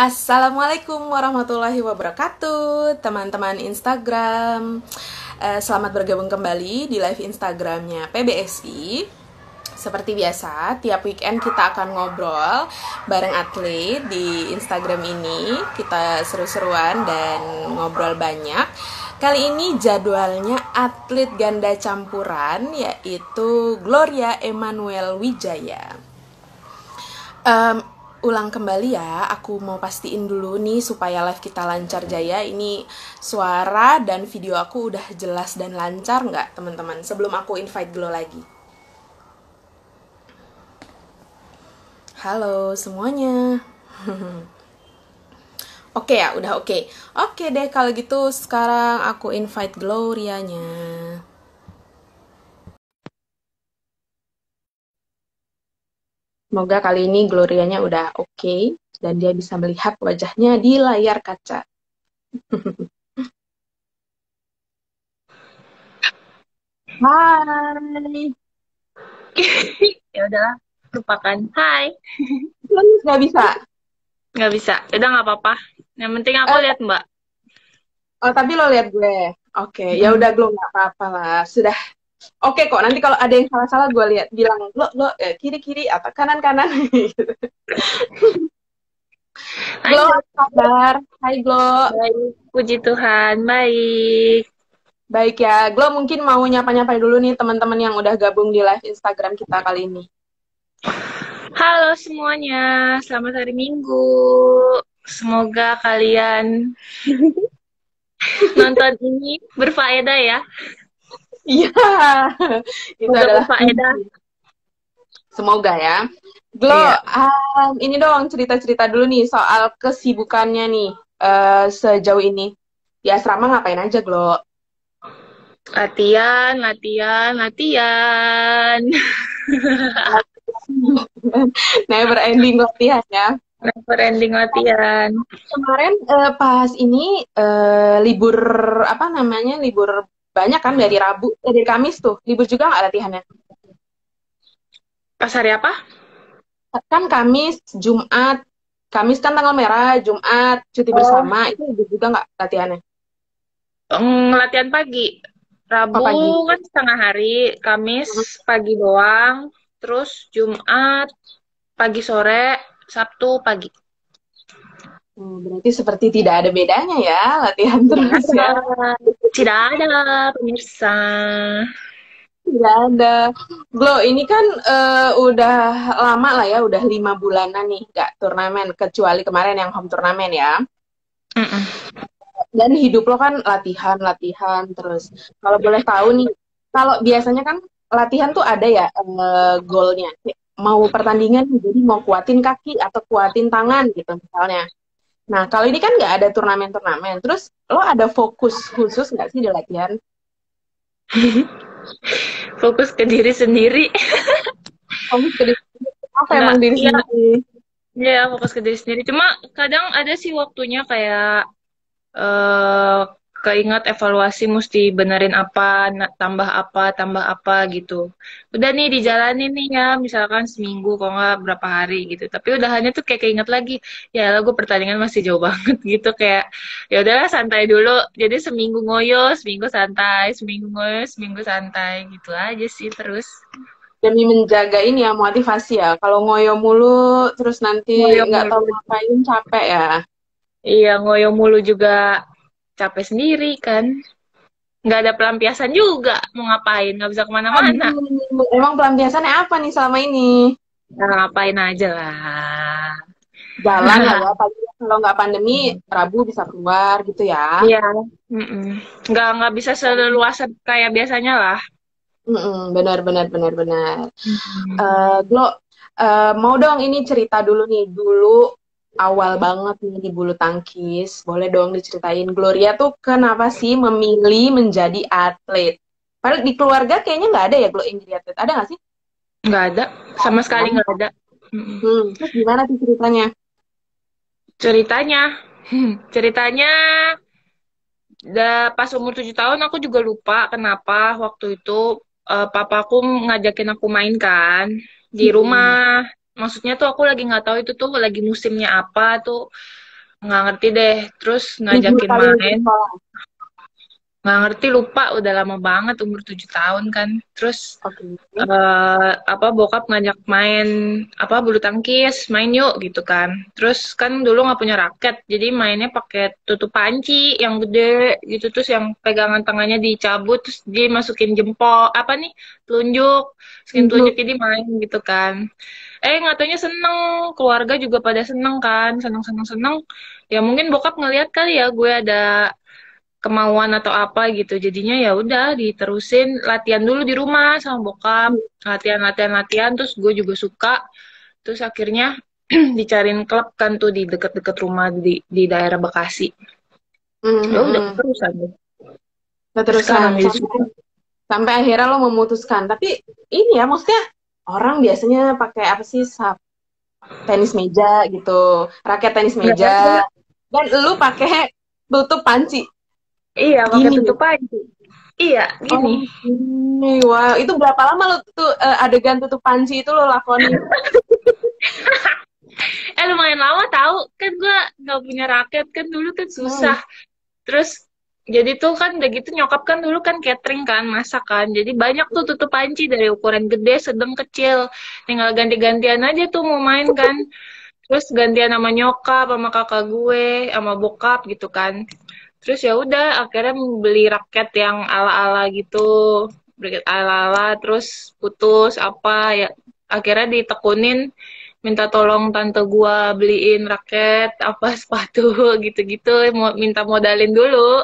Assalamualaikum warahmatullahi wabarakatuh, teman-teman Instagram. Eh, selamat bergabung kembali di live Instagramnya PBSI. Seperti biasa, tiap weekend kita akan ngobrol bareng atlet di Instagram ini. Kita seru-seruan dan ngobrol banyak. Kali ini jadwalnya atlet ganda campuran yaitu Gloria Emmanuel Wijaya. Um, ulang kembali ya, aku mau pastiin dulu nih supaya live kita lancar jaya. Ini suara dan video aku udah jelas dan lancar nggak teman-teman? Sebelum aku invite Glo lagi. Halo semuanya. oke ya, udah oke. Oke deh kalau gitu sekarang aku invite Glorianya. Semoga kali ini Glorianya udah oke okay, dan dia bisa melihat wajahnya di layar kaca. Hai. ya udah, lupakan. Hai. Nggak bisa? Nggak bisa. Udah nggak apa-apa. Yang penting aku uh, lihat Mbak. Oh, tapi lo lihat gue. Oke, okay. ya udah gue nggak apa-apa lah. Sudah oke kok nanti kalau ada yang salah-salah gue lihat bilang lo lo eh, kiri kiri atau kanan kanan gitu. Glo, kabar? Hai Glo. Baik, puji Tuhan, baik. Baik ya, Glo mungkin mau nyapa-nyapa dulu nih teman-teman yang udah gabung di live Instagram kita kali ini. Halo semuanya, selamat hari Minggu. Semoga kalian nonton ini berfaedah ya. Iya, itu Semoga adalah faedah. Semoga ya. Glo, iya. um, ini dong cerita-cerita dulu nih soal kesibukannya nih uh, sejauh ini. Di asrama ngapain aja, Glo? Latihan, latihan, latihan. Never ending latihan ya. Never ending latihan. Kemarin uh, pas ini uh, libur apa namanya? Libur banyak kan dari Rabu eh, dari Kamis tuh. Libur juga nggak latihannya. Pas hari apa? Kan Kamis Jumat. Kamis kan tanggal merah Jumat. Cuti oh. bersama itu libur juga nggak latihannya. Mm, latihan pagi. Rabu oh, pagi. kan setengah hari Kamis hmm. pagi doang terus Jumat pagi sore Sabtu pagi Oh, berarti seperti tidak ada bedanya ya latihan terus ya. Tidak ada pemirsa. Tidak ada. Glo, ini kan uh, udah lama lah ya, udah lima bulanan nih gak turnamen, kecuali kemarin yang home turnamen ya. Mm -mm. Dan hidup lo kan latihan, latihan terus. Kalau boleh tahu nih, kalau biasanya kan latihan tuh ada ya uh, goalnya. Mau pertandingan, jadi mau kuatin kaki atau kuatin tangan gitu misalnya Nah, kalau ini kan nggak ada turnamen-turnamen. Terus lo ada fokus khusus nggak sih di latihan? fokus ke diri sendiri. fokus ke diri sendiri. Apa emang diri iya. sendiri? Iya, fokus ke diri sendiri. Cuma kadang ada sih waktunya kayak uh, keinget evaluasi mesti benerin apa, tambah apa, tambah apa gitu. Udah nih dijalanin nih ya, misalkan seminggu kok nggak berapa hari gitu. Tapi udah hanya tuh kayak keinget lagi, ya gue pertandingan masih jauh banget gitu kayak ya udahlah santai dulu. Jadi seminggu ngoyo, seminggu santai, seminggu ngoyo, seminggu santai gitu aja sih terus. Demi menjaga ini ya motivasi ya. Kalau ngoyo mulu terus nanti nggak tahu ngapain capek ya. Iya ngoyo mulu juga capek sendiri kan. Nggak ada pelampiasan juga mau ngapain? Nggak bisa ke mana-mana. Emang pelampiasannya apa nih selama ini? Nah, ngapain aja lah. Jalan lah ya kalau nggak pandemi Rabu bisa keluar gitu ya. Iya nggak nggak bisa seluas kayak biasanya lah. Mm-mm, benar benar benar benar. Uh, Glo uh, mau dong ini cerita dulu nih. Dulu awal banget nih di bulu tangkis. Boleh dong diceritain Gloria tuh kenapa sih memilih menjadi atlet? Padahal di keluarga kayaknya nggak ada ya Gloria yang jadi atlet. Ada nggak sih? Nggak ada, sama sekali nggak ada. Hmm, terus gimana sih ceritanya? Ceritanya, ceritanya da, pas umur tujuh tahun aku juga lupa kenapa waktu itu uh, papaku ngajakin aku main kan di rumah maksudnya tuh aku lagi nggak tahu itu tuh lagi musimnya apa tuh. Nggak ngerti deh. Terus ngajakin main. nggak ngerti lupa. Udah lama banget umur tujuh tahun kan. Terus okay. uh, eh, apa bokap ngajak main apa bulu tangkis main yuk gitu kan. Terus kan dulu nggak punya raket jadi mainnya pakai tutup panci yang gede gitu. Terus yang pegangan tangannya dicabut terus dia masukin jempol apa nih telunjuk. Skin telunjuk. jadi main gitu kan eh ngatanya seneng. Keluarga juga pada seneng kan seneng seneng seneng ya mungkin bokap ngeliat kali ya gue ada kemauan atau apa gitu. Jadinya ya udah diterusin latihan dulu di rumah sama bokap. Latihan latihan latihan terus gue juga suka. Terus akhirnya dicariin klub kan tuh di deket-deket rumah di di daerah Bekasi. Mm-hmm. ya udah terusan deh. Terusan sampai, sampai akhirnya lo memutuskan. Tapi ini ya maksudnya orang biasanya pakai apa sih sap tenis meja gitu raket tenis meja dan lu pakai tutup panci Iya, pakai tutup panci. Iya, gini. Oh, wow, itu berapa lama lo tuh uh, adegan tutup panci itu lo lakonin? eh lumayan lama tahu kan gue nggak punya raket kan dulu kan susah hmm. terus jadi tuh kan udah gitu nyokap kan dulu kan catering kan masak kan. Jadi banyak tuh tutup panci dari ukuran gede sedang kecil. Tinggal ganti-gantian aja tuh mau main kan. Terus gantian sama nyokap sama kakak gue sama bokap gitu kan. Terus ya udah akhirnya beli raket yang ala-ala gitu. Raket ala-ala terus putus apa ya. Akhirnya ditekunin minta tolong tante gua beliin raket apa sepatu gitu-gitu. Minta modalin dulu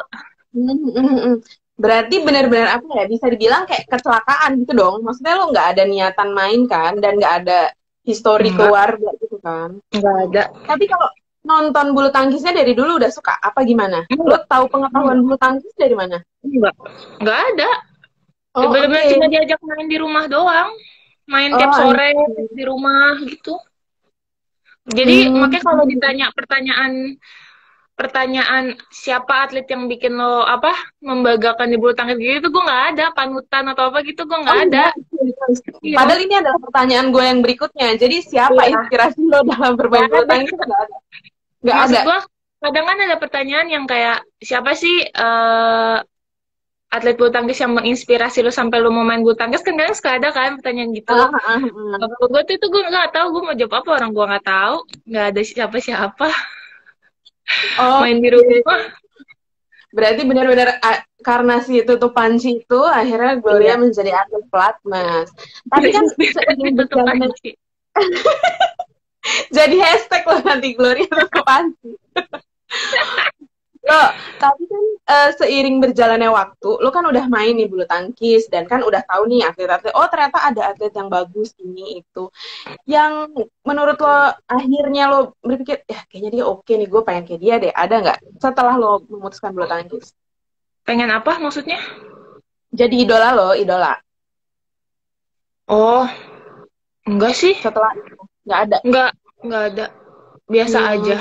berarti benar-benar apa ya bisa dibilang kayak kecelakaan gitu dong maksudnya lo nggak ada niatan main kan dan nggak ada histori keluarga gitu kan nggak ada tapi kalau nonton bulu tangkisnya dari dulu udah suka apa gimana? Enggak. Lo tahu pengetahuan bulu tangkis dari mana? Enggak. Enggak ada. Oh, Benar-benar okay. cuma diajak main di rumah doang. Main oh, tiap sore okay. di rumah gitu. Jadi hmm. makanya kalau ditanya pertanyaan pertanyaan siapa atlet yang bikin lo apa membanggakan di bulu tangkis gitu gue nggak ada panutan atau apa gitu gue nggak oh, ada. Iya. Padahal ini adalah pertanyaan gue yang berikutnya. Jadi siapa iya. inspirasi lo dalam bermain bulu tangkis? Nggak ada. Gak Maksud ada. Gua, kadang kan ada pertanyaan yang kayak siapa sih uh, atlet bulu tangkis yang menginspirasi lo sampai lo mau main bulu tangkis kan kadang suka ada kan pertanyaan gitu. Uh, uh, uh, uh. gue tuh itu gue nggak tahu gue mau jawab apa orang gue nggak tahu nggak ada siapa siapa. Oh, main di rumah. Berarti benar-benar karena si tutup panci itu akhirnya Gloria iya. menjadi atlet pelatnas. Tapi kan seiring berjalannya jadi hashtag loh nanti Gloria Panci. lo tapi kan uh, seiring berjalannya waktu lo kan udah main nih bulu tangkis dan kan udah tahu nih atlet-atlet oh ternyata ada atlet yang bagus ini itu. Yang menurut lo akhirnya lo berpikir ya kayaknya dia oke nih gue pengen kayak dia deh. Ada nggak setelah lo memutuskan bulu tangkis? Pengen apa maksudnya? Jadi idola lo idola. Oh enggak sih. Setelah nggak ada. Nggak nggak ada. Biasa hmm. aja.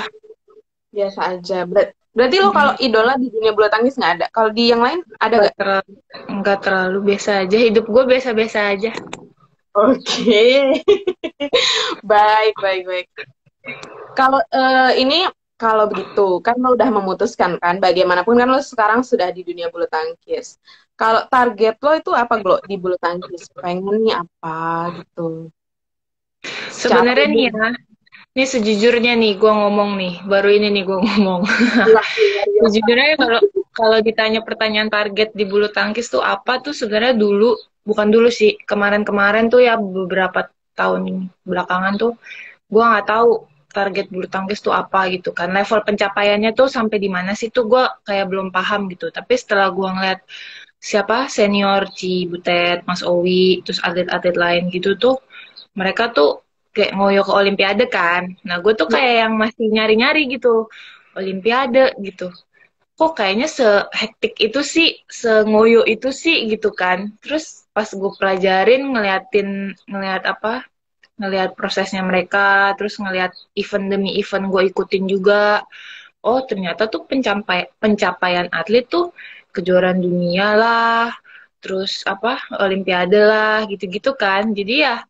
Biasa aja. Ber berarti lo kalau idola di dunia bulu tangkis nggak ada? Kalau di yang lain ada nggak terlalu nggak terlalu biasa aja. Hidup gue biasa biasa aja. Oke. Okay. baik baik baik. Kalau uh, ini kalau begitu kan lo udah memutuskan kan bagaimanapun kan lo sekarang sudah di dunia bulu tangkis. Kalau target lo itu apa lo di bulu tangkis? Pengen nih apa gitu? Sebenarnya nih ya, ini sejujurnya nih gue ngomong nih, baru ini nih gue ngomong. Iya, iya, sejujurnya kalau kalau ditanya pertanyaan target di bulu tangkis tuh apa tuh sebenarnya dulu bukan dulu sih kemarin-kemarin tuh ya beberapa tahun belakangan tuh gue nggak tahu target bulu tangkis tuh apa gitu kan. Level pencapaiannya tuh sampai di mana sih tuh gue kayak belum paham gitu. Tapi setelah gue ngeliat siapa senior Cibutet Mas Owi terus atlet-atlet lain gitu tuh mereka tuh kayak ngoyo ke olimpiade kan. Nah gue tuh kayak yang masih nyari-nyari gitu. Olimpiade gitu. Kok kayaknya sehektik itu sih sengoyo itu sih gitu kan. Terus pas gue pelajarin ngeliatin ngeliat apa ngeliat prosesnya mereka terus ngeliat event demi event gue ikutin juga. Oh ternyata tuh pencapai pencapaian atlet tuh kejuaraan dunia lah terus apa olimpiade lah gitu-gitu kan. Jadi ya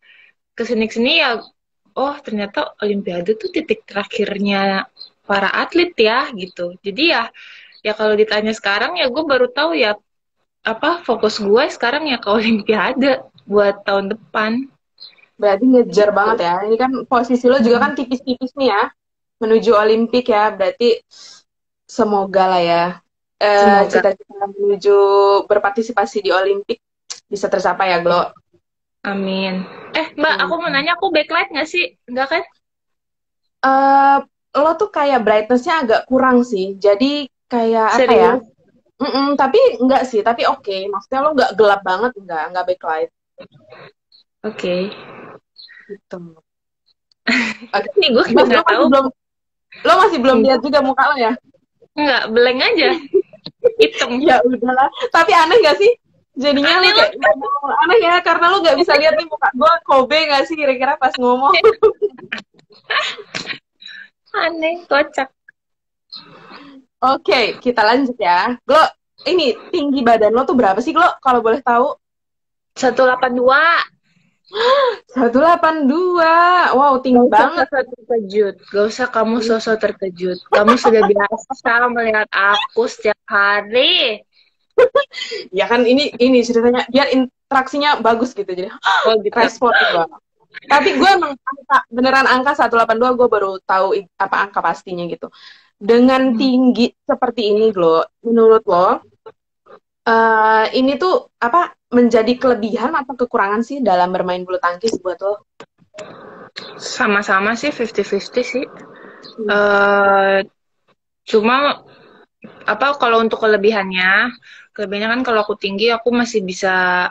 ke sini sini ya oh ternyata olimpiade tuh titik terakhirnya para atlet ya gitu. Jadi ya ya kalau ditanya sekarang ya gue baru tahu ya apa fokus gue sekarang ya ke Olimpiade buat tahun depan. Berarti ngejar banget ya. Ini kan posisi lo juga kan tipis-tipis nih ya menuju Olimpik ya. Berarti semoga lah ya eh, cita-cita menuju berpartisipasi di Olimpik bisa tercapai ya, Glo. Amin. Eh, Mbak, hmm. aku mau nanya, aku backlight nggak sih? Enggak kan? Uh, lo tuh kayak brightnessnya agak kurang sih. Jadi kayak Serius? apa ya? Mm -mm, tapi enggak sih, tapi oke. Okay. Maksudnya lo nggak gelap banget, enggak, enggak backlight. Oke. Okay. Gitu. Okay. Nih gue nggak tahu. Belum, lo masih belum lihat juga muka lo ya? Enggak, beleng aja. Hitam. ya udahlah. Tapi aneh gak sih? Jadinya aneh, lo kayak, aneh ya, karena lo gak bisa lihat nih muka gue Kobe gak sih kira-kira pas ngomong. aneh, kocak. Oke, okay, kita lanjut ya. Glo, ini tinggi badan lo tuh berapa sih, Glo? Kalau boleh tahu? 182. 182. Wow, tinggi gak banget. Usah terkejut. Gak usah kamu sosok terkejut. Kamu sudah biasa melihat aku setiap hari ya kan ini ini ceritanya biar interaksinya bagus gitu jadi oh, gitu. respon gue tapi gue emang angka, beneran angka 182 gue baru tahu apa angka pastinya gitu dengan hmm. tinggi seperti ini lo menurut lo uh, ini tuh apa menjadi kelebihan atau kekurangan sih dalam bermain bulu tangkis buat lo sama-sama sih 50-50 sih hmm. uh, cuma apa kalau untuk kelebihannya kelebihannya kan kalau aku tinggi aku masih bisa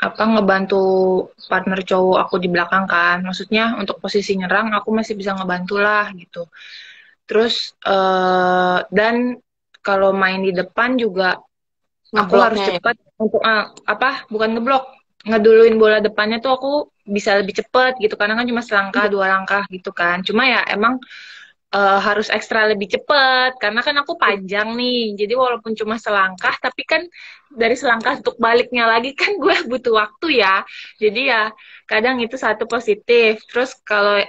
apa ngebantu partner cowok aku di belakang kan. Maksudnya untuk posisi nyerang aku masih bisa ngebantu lah gitu. Terus uh, dan kalau main di depan juga aku harus ya? cepat untuk uh, apa bukan ngeblok. Ngeduluin bola depannya tuh aku bisa lebih cepat gitu. Karena kan cuma selangkah iya. dua langkah gitu kan. Cuma ya emang uh, harus ekstra lebih cepat. Karena kan aku panjang nih. Jadi walaupun cuma selangkah tapi kan dari selangkah untuk baliknya lagi kan gue butuh waktu ya. Jadi ya kadang itu satu positif. Terus kalau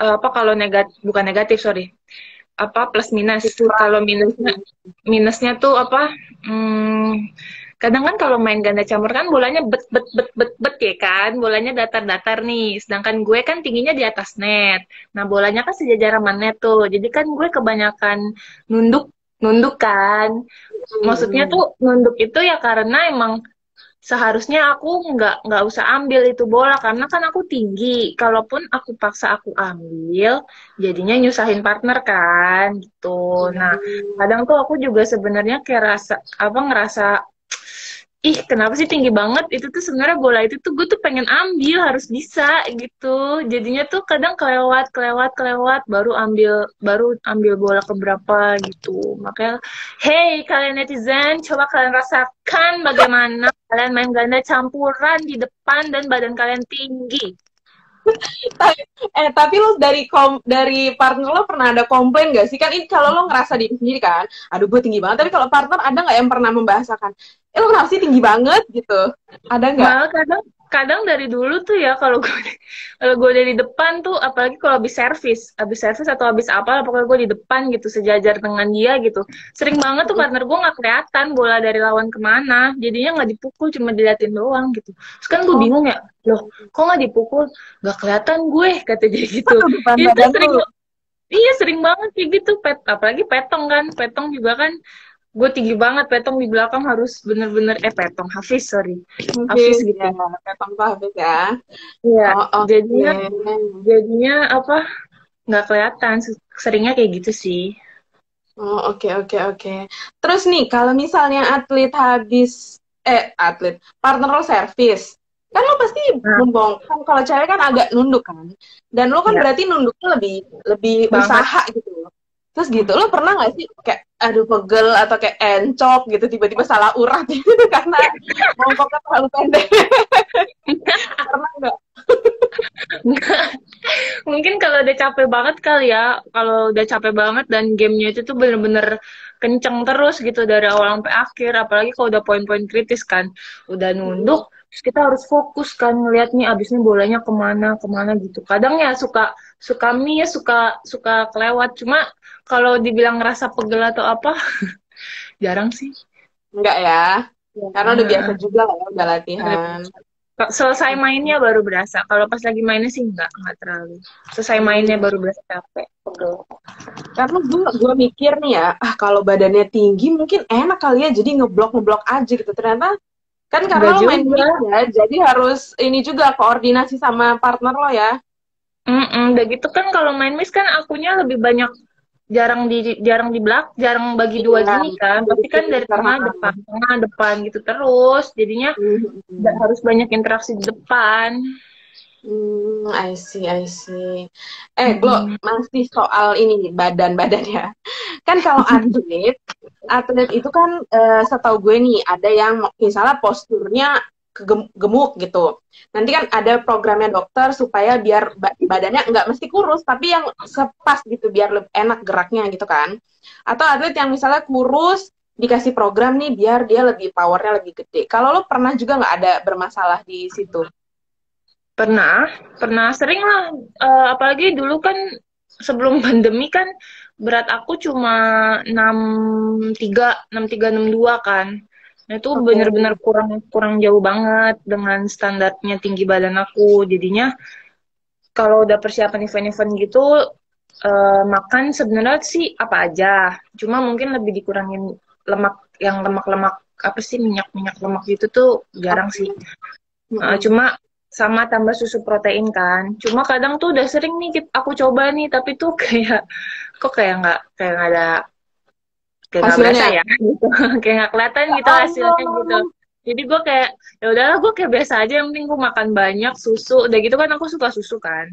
uh, apa kalau negatif bukan negatif sorry. Apa plus minus. Kalau minusnya minusnya tuh apa hmm, kadang kan kalau main ganda campur kan bolanya bet bet bet bet bet ya kan? Bolanya datar-datar nih. Sedangkan gue kan tingginya di atas net. Nah bolanya kan sejajar sama net tuh. Jadi kan gue kebanyakan nunduk nunduk kan. Maksudnya tuh nunduk itu ya karena emang seharusnya aku nggak nggak usah ambil itu bola. Karena kan aku tinggi. Kalaupun aku paksa aku ambil jadinya nyusahin partner kan gitu. Nah kadang tuh aku juga sebenarnya kayak rasa apa ngerasa ih kenapa sih tinggi banget? Itu tuh sebenarnya bola itu tuh gue tuh pengen ambil harus bisa gitu. Jadinya tuh kadang kelewat kelewat kelewat baru ambil baru ambil bola ke berapa gitu. Makanya hey kalian netizen coba kalian rasakan bagaimana kalian main ganda campuran di depan dan badan kalian tinggi. Eh tapi lo dari kom dari partner lo pernah ada komplain gak sih? Kan ini kalau lo ngerasa di sendiri kan aduh gue tinggi banget. Tapi kalau partner ada nggak yang pernah membahasakan eh lo kenapa sih tinggi banget? Gitu. Ada nggak? Nah, kadang kadang dari dulu tuh ya kalau gue kalau gue dari depan tuh apalagi kalau habis servis habis servis atau habis apa pokoknya gue di depan gitu sejajar dengan dia gitu. Sering banget tuh partner gue nggak kelihatan bola dari lawan ke mana jadinya nggak dipukul cuma diliatin doang gitu. Terus kan gue oh. bingung ya loh kok nggak dipukul? Nggak kelihatan gue kata dia gitu. Itu sering iya sering banget kayak gitu pet apalagi petong kan petong juga kan gue tinggi banget petong di belakang harus bener-bener eh petong Hafiz sorry Hafiz gitu ya, petong tuh Hafiz ya iya oh, okay. jadinya jadinya apa nggak kelihatan seringnya kayak gitu sih oh oke okay, oke okay, oke okay. terus nih kalau misalnya atlet habis eh atlet partner lo servis kan lo pasti nah. kan kalau cewek kan agak nunduk kan dan lo kan ya. berarti nunduknya lebih lebih Banget. usaha gitu terus gitu lo pernah gak sih kayak aduh pegel atau kayak encok gitu tiba-tiba salah urat gitu karena mongkoknya terlalu pendek. Pernah nggak Mungkin kalau udah capek banget kali ya, kalau udah capek banget dan gamenya itu tuh bener-bener kenceng terus gitu dari awal sampai akhir, apalagi kalau udah poin-poin kritis kan, udah nunduk, terus kita harus fokus kan ngeliat nih abisnya bolanya ke mana ke mana gitu. Kadang ya suka suka miss, suka suka kelewat, cuma kalau dibilang ngerasa pegel atau apa, jarang sih. Enggak ya, karena udah biasa juga lah ya, udah latihan. Selesai mainnya baru berasa. Kalau pas lagi mainnya sih enggak, enggak terlalu. Selesai mainnya baru berasa capek. Karena gue gue mikir nih ya, ah kalau badannya tinggi mungkin enak kali ya, jadi ngeblok ngeblok aja gitu. Ternyata kan karena lo main juga. ya, jadi harus ini juga koordinasi sama partner lo ya. Mm-mm, udah gitu kan kalau main miss kan akunya lebih banyak jarang di jarang di belak, jarang bagi dua Iya, gini kan. Pasti kan dari tengah depan, tengah depan gitu terus. Jadinya Hmm, nggak harus banyak interaksi di depan. Hmm, I see, I see. Eh, Glo, masih soal ini nih, badan-badan ya. Kan kalau atlet, atlet itu kan eh, setahu gue nih, ada yang misalnya posturnya gemuk gitu. Nanti kan ada programnya dokter supaya biar ba- badannya nggak mesti kurus, tapi yang sepas gitu, biar lebih enak geraknya gitu kan. Atau atlet yang misalnya kurus, dikasih program nih biar dia lebih powernya lebih gede. Kalau lo pernah juga nggak ada bermasalah di situ? Pernah, pernah sering lah. Eh, apalagi dulu kan sebelum pandemi kan berat aku cuma 63, 63, 62 kan. Nah, itu Oke. bener-bener kurang kurang jauh banget dengan standarnya tinggi badan aku. Jadinya kalau udah persiapan event-event gitu eh, makan sebenarnya sih apa aja. Cuma mungkin lebih dikurangin lemak yang lemak-lemak apa sih minyak-minyak lemak gitu tuh jarang sih. Uh, cuma sama tambah susu protein kan. Cuma kadang tuh udah sering nih aku coba nih, tapi tuh kayak kok kayak nggak kayak nggak ada kayak nggak berasa ya, gitu. kayak nggak kelihatan gitu Allah. hasilnya gitu. Jadi gue kayak ya udahlah gue kayak biasa aja yang penting gue makan banyak susu. Udah gitu kan aku suka susu kan.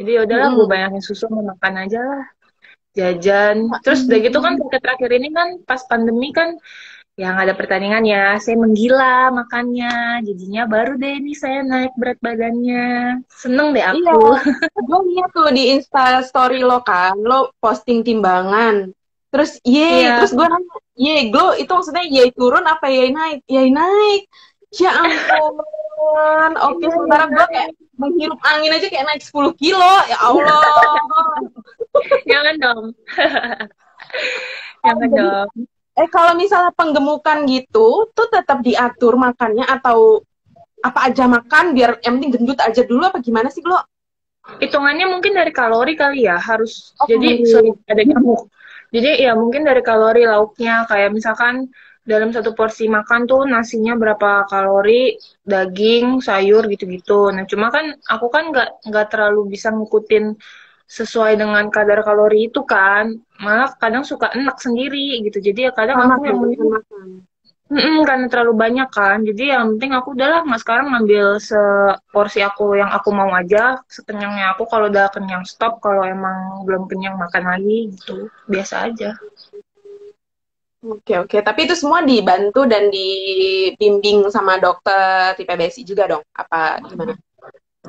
Jadi ya udahlah gue Hmm. banyakin susu mau makan aja lah. Jajan. Terus udah gitu kan terakhir-terakhir ini kan pas pandemi kan yang ada pertandingan ya saya menggila makannya jadinya baru deh ini saya naik berat badannya seneng deh aku Iya, gue lihat tuh di Insta story lo kan, lo posting timbangan. Terus ye, Iya. terus gue nanya, ye, Glo itu maksudnya ye turun apa ye naik? Ye naik. Ya ampun. Oke, Iya, sementara iya, gue kayak menghirup angin aja kayak naik 10 kilo. Ya Allah. jangan dong jangan dong Eh kalau misalnya penggemukan gitu, tuh tetap diatur makannya atau apa aja makan biar yang penting gendut aja dulu apa gimana sih Glo? hitungannya mungkin dari kalori kali ya harus Oh, jadi sorry ada nyamuk jadi ya mungkin dari kalori lauknya. Kayak misalkan dalam satu porsi makan tuh nasinya berapa kalori daging sayur gitu-gitu. Nah cuma kan aku kan nggak nggak terlalu bisa ngikutin sesuai dengan kadar kalori itu kan. Malah kadang suka enak sendiri gitu. Jadi ya kadang Sama aku yang makan. Mm-mm, karena terlalu banyak kan. Jadi yang penting aku udahlah mas sekarang ngambil seporsi aku yang aku mau aja. Sekenyangnya aku kalau udah kenyang stop. Kalau emang belum kenyang makan lagi gitu. Biasa aja. Oke oke, tapi itu semua dibantu dan dibimbing sama dokter di PBSI juga dong? Apa gimana?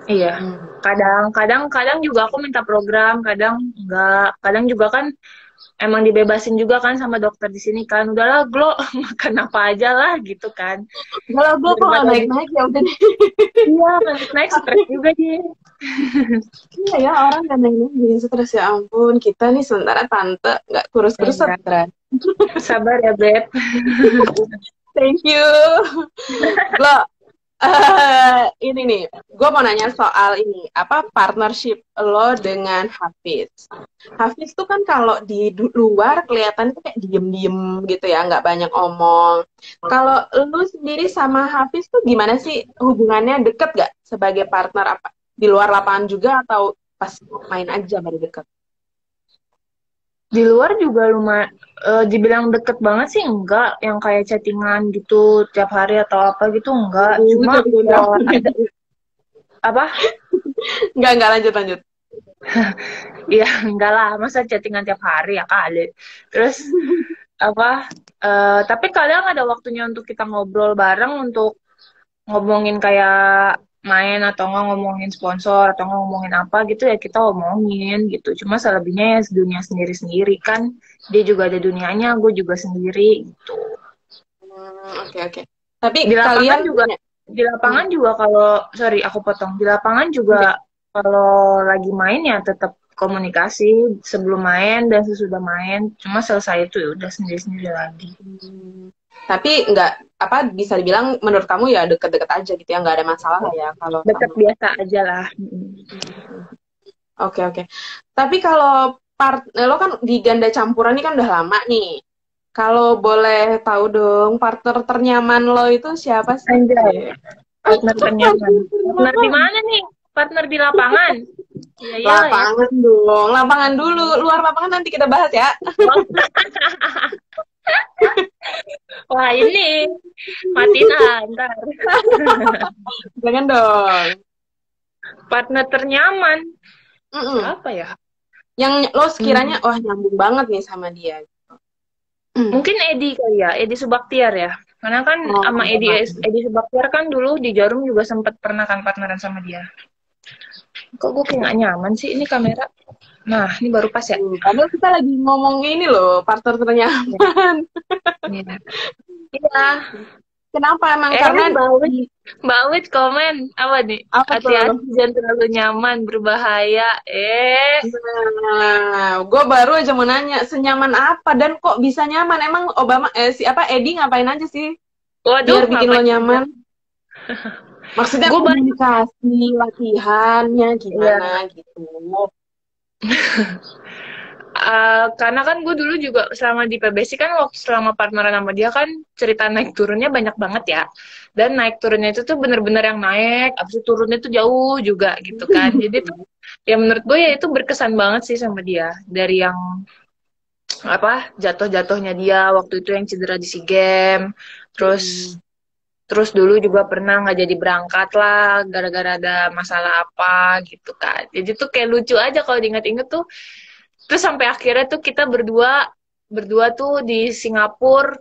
iya. Kadang kadang kadang juga aku minta program kadang enggak. Kadang juga kan emang dibebasin juga kan sama dokter di sini kan udahlah glo makan apa aja lah gitu kan Kalau gue kok nggak Daripada- naik-naik ya udah iya naik naik stres juga sih Iya ya orang nggak naik-naik bikin stres ya ampun. Kita nih sementara tante nggak kurus-kurus Iya. stres. sabar ya beb Thank you. Lo, eh, ini nih, gue mau nanya soal ini, apa partnership lo dengan Hafiz. Hafiz tuh kan kalau di luar kelihatan kayak diem-diem gitu ya, nggak banyak omong. Kalau lo sendiri sama Hafiz tuh gimana sih hubungannya deket gak sebagai partner apa? Di luar lapangan juga atau pas main aja baru deket? Di luar juga lumayan eh, dibilang deket banget sih enggak. Yang kayak chattingan gitu tiap hari atau apa gitu enggak. Uh, cuma hari. ada apa? Nggak, nggak lanjut lanjut. ya enggak lah. Masa chattingan tiap hari ya kali. Terus apa eh, tapi kadang ada waktunya untuk kita ngobrol bareng untuk ngomongin kayak main atau nggak ngomongin sponsor atau nggak ngomongin apa gitu ya kita omongin gitu. Cuma selebihnya ya dunia sendiri sendiri kan dia juga ada dunianya gue juga sendiri gitu. Hmm, Oke oke. Tapi di lapangan kalian juga di lapangan juga kalau sorry aku potong. Di lapangan juga kalau lagi main ya tetap komunikasi sebelum main dan sesudah main. Cuma selesai itu ya udah sendiri sendiri lagi. Hmm, Tapi nggak apa bisa dibilang menurut kamu ya deket-deket aja gitu ya nggak ada masalah lah ya kalau dekat sama- biasa aja lah Oke oke. Tapi kalau part eh, lo kan di ganda campuran ini kan udah lama nih. Kalau boleh tahu dong partner ternyaman lo itu siapa sih? Anjay. partner ternyaman partner di mana nih partner di lapangan ya ya Lapangan dong, lapangan dulu. Luar lapangan nanti kita bahas ya. wah ini matiin ah ntar Jangan dong. partner ternyaman Mm-mm. apa ya Yang lo sekiranya wah nyambung banget nih sama dia. Mm. Mungkin Edi kali ya, Edi Subaktiar ya. Karena kan Oh, sama Edi iya. Edi Subaktiar kan dulu di Jarum juga sempat pernah kan partneran sama dia. Kok gue kayak gak nyaman sih ini kamera? Nah, ini baru pas ya. Hmm, Padahal kita lagi ngomong ini loh, partner ternyaman. Iya. Iya. Kenapa emang Eh, karena Mbak Awit komen apa nih? Hati-hati jangan terlalu nyaman, berbahaya. Eh, Nah, gue baru aja mau nanya, senyaman apa dan kok bisa nyaman? Emang Obama, eh, si apa Edi ngapain aja sih waduh, biar bikin lo nyaman? Maksudnya Gua baru- komunikasi, latihannya gimana gitu? Eh, karena kan gue dulu juga selama di PBC kan waktu selama partneran sama dia kan cerita naik turunnya banyak banget ya. Dan naik turunnya itu tuh bener-bener yang naik abis itu turunnya tuh jauh juga gitu kan. Jadi tuh ya menurut gue ya itu berkesan banget sih sama dia. Dari yang apa jatuh-jatuhnya dia waktu itu yang cedera di SEA Games terus terus dulu juga pernah nggak jadi berangkat lah gara-gara ada masalah apa gitu kan jadi tuh kayak lucu aja kalau diinget-inget tuh terus sampai akhirnya tuh kita berdua berdua tuh di Singapura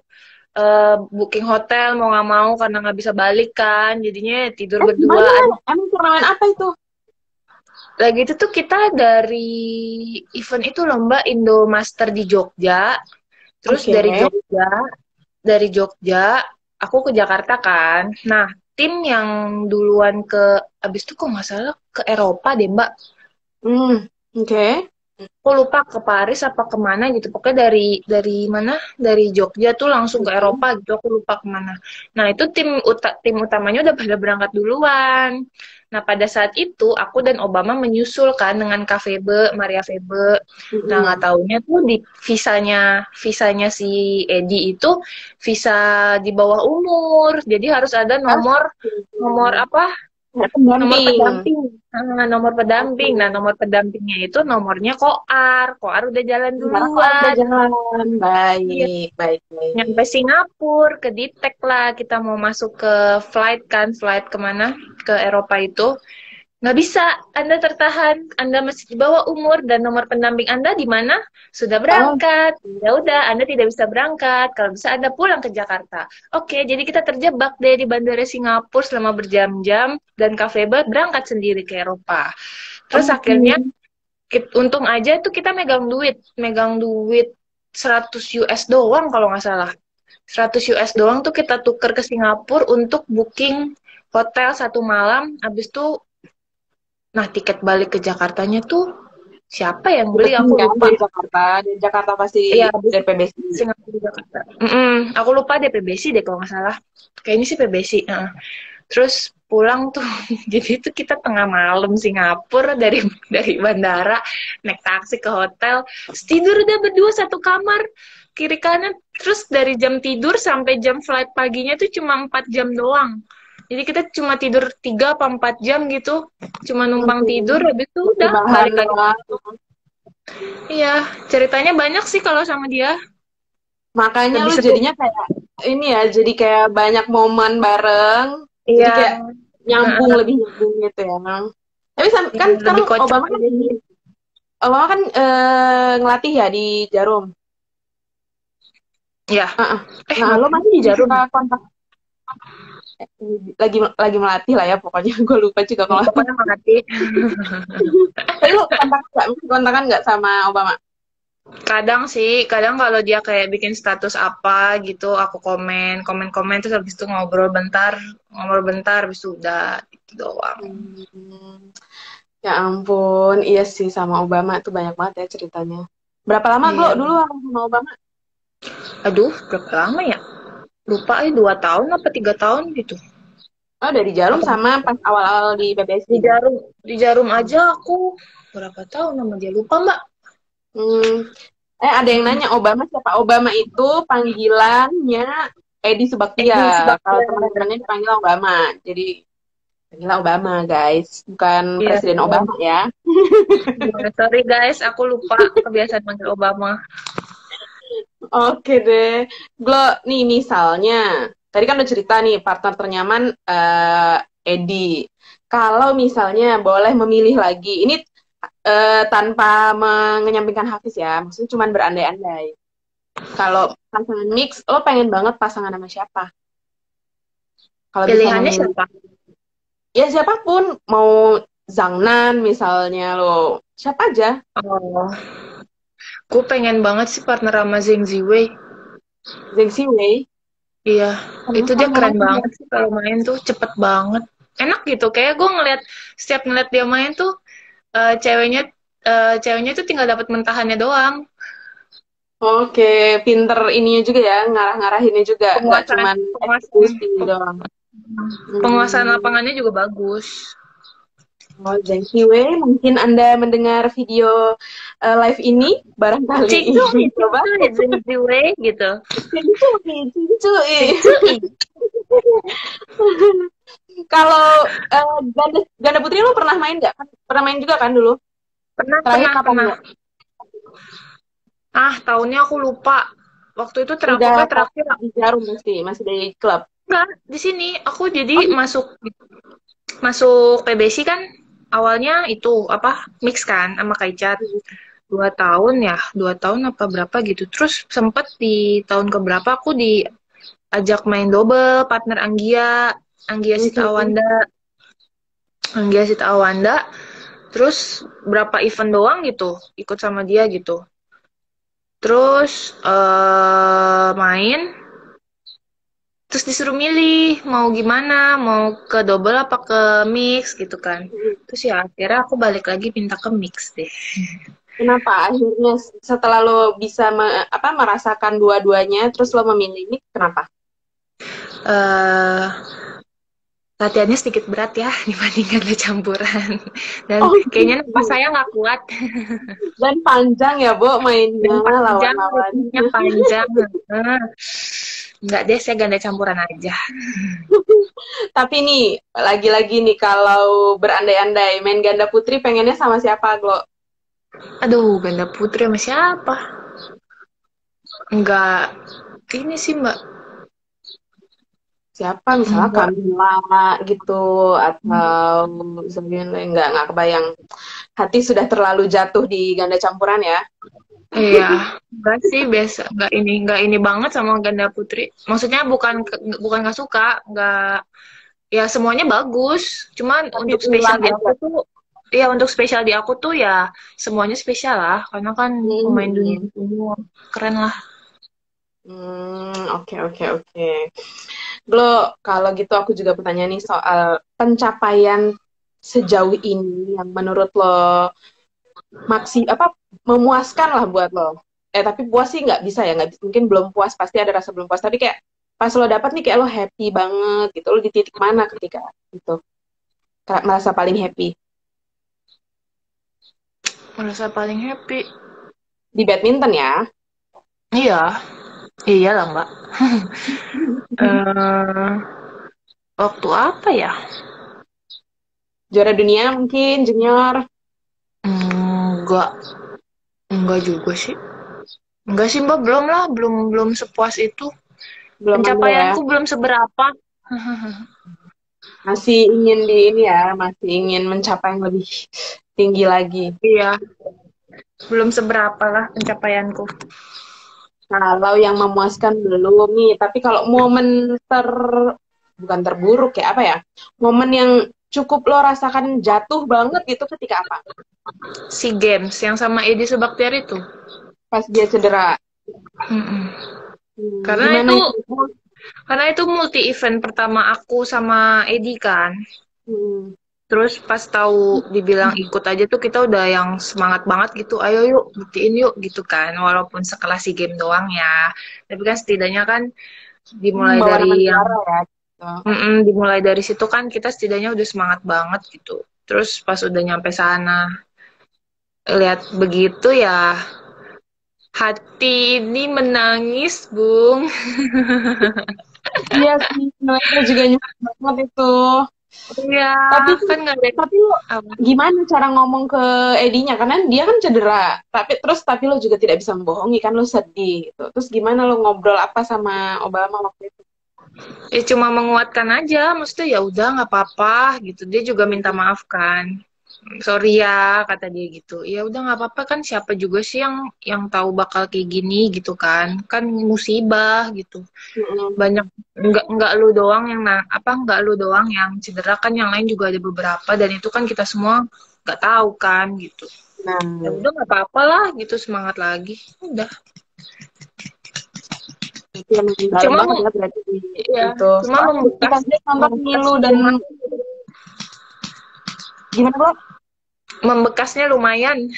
eh, booking hotel mau nggak mau karena nggak bisa balik kan jadinya tidur Eh, berdua? Emang turnamen apa itu? lagi itu tuh kita dari event itu lomba Indo Master di Jogja terus Oke. dari Jogja dari Jogja aku ke Jakarta kan nah tim yang duluan ke abis itu kok nggak salah ke Eropa deh mbak Hmm, oke. Aku lupa ke Paris apa ke mana gitu. Pokoknya dari dari mana? Dari Jogja tuh langsung ke Eropa gitu. Aku lupa ke mana. Nah itu tim uta- tim utamanya udah pada berangkat duluan. Nah pada saat itu aku dan Obama menyusul kan dengan Kak Febe Maria Febe. Nah nggak taunya tuh di visanya visanya si Edi itu visa di bawah umur. Jadi harus ada nomor nomor apa nomor pendamping. Ah, nomor pendamping. Nah nomor pendampingnya itu nomornya koar. Koar udah jalan Udah duluan. jalan. Baik, baik, baik. nyampe Singapura ke Ditek lah. Kita mau masuk ke flight kan. Flight ke mana? Ke Eropa itu nggak bisa. Anda tertahan. Anda masih di bawah umur dan nomor pendamping anda di mana? Sudah berangkat. Ya udah anda tidak bisa berangkat kalau bisa anda pulang ke Jakarta. Oke jadi kita terjebak deh di bandara Singapura selama berjam-jam dan Kafeba berangkat sendiri ke Eropa. Terus Oke. akhirnya untung aja tuh kita megang duit. Megang duit 100 US doang kalau nggak salah. 100 US doang tuh kita tuker ke Singapura untuk booking hotel satu malam. Habis itu nah tiket balik ke Jakartanya tuh siapa yang beli? Aku lupa. dari Jakarta, dari Jakarta pasti Iya, PBC. Singapura Jakarta. Mm-mm, aku lupa deh PBC deh kalau nggak salah. Kayaknya sih PBC heeh. terus pulang tuh jadi itu kita tengah malam Singapura dari dari bandara naik taksi ke hotel Terus tidur udah berdua satu kamar kiri kanan. Terus dari jam tidur sampai jam flight paginya tuh cuma empat jam doang jadi kita cuma tidur tiga apa empat jam gitu cuma numpang tidur habis itu udah balik lagi iya ceritanya banyak sih kalau sama dia Makanya Lebih lu jadinya kayak ini ya, jadi kayak banyak momen bareng, Jadi iya kayak nyambung lebih nyambung gitu ya. Tapi kan Iya, sekarang lebih kocak Obama kan. Obama kan eh, ngelatih ya di Jarum. Iya. Heeh. Eh, Nah, lo masih di Jarum. kontak lagi lagi melatih lah ya pokoknya. Gue lupa juga kalau pokoknya melatih. Tapi lo kontak nggak? Kontakan nggak sama Obama? Kadang sih kadang kalau dia kayak bikin status apa gitu aku komen komen komen terus habis itu ngobrol bentar ngobrol bentar habis itu udah itu doang. Hmm. ya ampun iya sih sama Obama tuh banyak banget ya ceritanya. Berapa lama iya. lo dulu sama Obama? Aduh berapa lama ya lupa ya dua tahun apa tiga tahun gitu. Oh dari Jarum sama pas awal-awal di PBS di Jarum di Jarum aja aku. Berapa tahun nama dia? Lupa mbak. Hmm. eh ada yang nanya Obama siapa? Obama itu panggilannya Edi Subaktia. Kalau teman-temannya dipanggil Obama. Jadi panggil Obama guys. Bukan yeah. Presiden Obama ya. Sorry guys. Aku lupa kebiasaan panggil Obama Oke deh. Glo, nih misalnya, tadi kan udah cerita nih partner ternyaman uh, Edi. Kalau misalnya boleh memilih lagi, ini uh, tanpa menyampingkan Hafiz ya, maksudnya cuma berandai-andai. Kalau pasangan mix, lo pengen banget pasangan sama siapa? Kalau pilihannya siapa? Ya siapa pun, mau Zangnan misalnya lo, siapa aja? Oh, Gue pengen banget sih partner sama Zheng Ziwei. Zheng Ziwei? Iya, oh, itu dia keren banget sih kalau main tuh cepet banget. Enak gitu, kayak gue ngeliat setiap ngeliat dia main tuh uh, ceweknya uh, ceweknya tuh tinggal dapat mentahannya doang. Oke, pinter ininya juga ya, ngarah-ngarahinnya juga, nggak cuma eksekusi doang. Penguasaan lapangannya juga bagus. Oh, Wei, mungkin Anda mendengar video uh, live ini barangkali Cincui, coba Wei gitu. Cincui, cincui. Kalau uh, ganda, ganda putri lo pernah main nggak? Pernah main juga kan dulu? Pernah, Terakhir pernah, pernah. Ah, tahunnya aku lupa. Waktu itu terakhir terakhir di Jarum mesti, masih di klub. Enggak, di sini aku jadi oh. masuk masuk PBC kan awalnya itu apa mix kan sama Kaicat dua tahun ya dua tahun apa berapa gitu. Terus sempet di tahun keberapa aku diajak main double partner Anggia Anggia Sita Awanda. Anggia Sita Awanda. Terus berapa event doang gitu ikut sama dia gitu. Terus uh, main terus disuruh milih mau gimana mau ke double apa ke mix gitu kan. Terus ya akhirnya aku balik lagi minta ke mix deh. Kenapa akhirnya setelah lo bisa me, apa merasakan dua-duanya terus lo memilih mix kenapa? Uh, latihannya sedikit berat ya dibandingkan le campuran. Dan oh, kayaknya pas gitu. saya nggak kuat. Dan panjang ya bu mainnya lawan-lawannya. panjang Enggak deh, saya ganda campuran aja. Tapi nih, lagi-lagi nih kalau berandai-andai main ganda putri pengennya sama siapa, Glo? Aduh, ganda putri sama siapa? Enggak, ini sih Mbak. Siapa misalnya Kamila gitu atau misalnya enggak enggak kebayang. Hati sudah terlalu jatuh di ganda campuran ya. Iya, enggak sih biasa, enggak ini enggak ini banget sama ganda putri. Maksudnya bukan bukan nggak suka, enggak ya semuanya bagus. Cuman Tapi untuk spesial di aku tuh Iya untuk spesial di aku tuh ya semuanya spesial lah karena kan hmm. pemain dunia semua keren lah. Hmm oke oke oke. Glo kalau gitu aku juga bertanya nih soal pencapaian sejauh ini yang menurut lo maksi apa memuaskan lah buat lo. Eh tapi puas sih nggak bisa ya nggak mungkin belum puas pasti ada rasa belum puas. Tapi kayak pas lo dapat nih kayak lo happy banget gitu. Lo di titik mana ketika itu merasa paling happy? Merasa paling happy. Di badminton ya? Iya. Iya lah mbak. Uh, waktu apa ya? Juara dunia mungkin junior Enggak. Enggak juga sih. Enggak sih Mbak, belum lah, belum belum sepuas itu. Belum Pencapaianku ya. belum seberapa. masih ingin di ini ya, masih ingin mencapai yang lebih tinggi lagi. Iya. Belum seberapa lah pencapaianku. Kalau yang memuaskan belum nih, tapi kalau momen ter bukan terburuk ya apa ya momen yang cukup lo rasakan jatuh banget gitu ketika apa Si Games yang sama Edi Subaktiar itu. pas dia cedera Mm-mm. Hmm, Karena gimana itu karena itu multi event pertama aku sama Edi kan. Hmm. Terus pas tahu dibilang ikut aja tuh kita udah yang semangat banget gitu. Ayo yuk buktiin yuk gitu kan. Walaupun sekelas si game doang ya. Tapi kan setidaknya kan dimulai Bawa nama dari yang ya gitu. Mm-mm, dimulai dari situ kan kita setidaknya udah semangat banget gitu. Terus pas udah nyampe sana lihat begitu ya hati ini menangis, Bung. Iya sih, mereka juga nyusahin banget itu. Iya, Tapi kan nggak ada tapi lo apa. gimana cara ngomong ke Edinya? Karena dia kan cedera. Tapi terus tapi lo juga tidak bisa membohongi kan lo sedih gitu. Terus gimana lo ngobrol apa sama Obama waktu itu? Ya cuma menguatkan aja, maksudnya ya udah nggak apa-apa gitu. Dia juga minta maaf kan. Sorry ya, kata dia gitu. Ya udah nggak apa-apa kan siapa juga sih yang yang tahu bakal kayak gini gitu kan. Kan musibah gitu. Banyak nggak nggak lu doang yang apa nggak lu doang yang cedera kan yang lain juga ada beberapa dan itu kan kita semua nggak tahu kan gitu ya Nah, udah nggak apa-apa lah gitu semangat lagi udah Cuma ya berarti. Iya, itu. cuma membekas- pas dia nonton Milu dan gimana bro? membekasnya lumayan.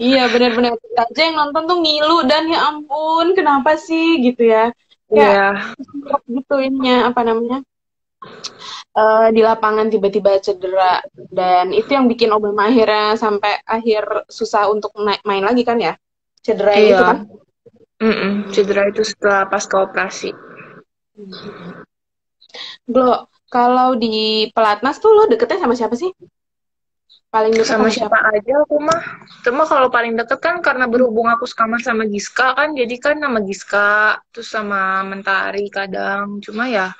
Iya benar-benar Kita aja yang nonton tuh ngilu dan ya ampun kenapa sih? Gitu ya. Ya gitu ininya apa namanya? Eh, di lapangan tiba-tiba cedera. Dan itu yang bikin Obama akhirnya sampai akhir susah untuk naik main lagi kan ya? Cedera Iya. itu kan Mm-mm, cedera itu setelah pas ke operasi. Glo kalau di pelatnas tuh lo deketnya sama siapa sih? Paling dekat sama siapa aja aku mah. Cuma kalau paling deket kan karena berhubung aku sekamar sama Giska kan jadi kan sama Giska terus sama Mentari kadang. Cuma ya